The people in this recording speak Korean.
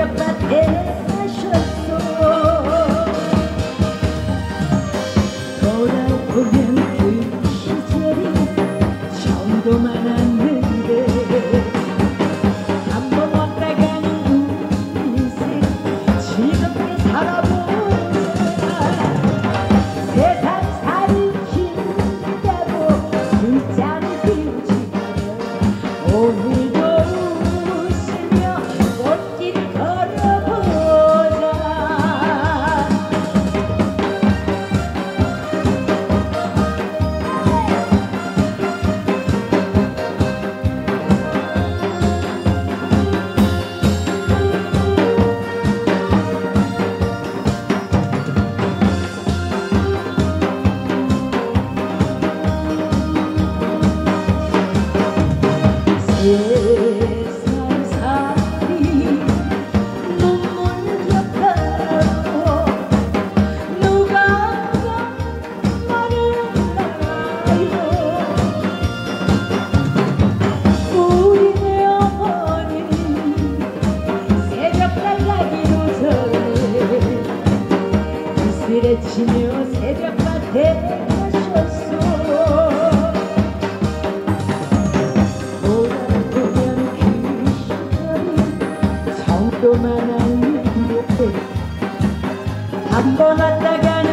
your butt is 외치며 새벽밭에 가셨소. 돌아보면 귀신이 정도만 알고 옆에 한번 왔다가는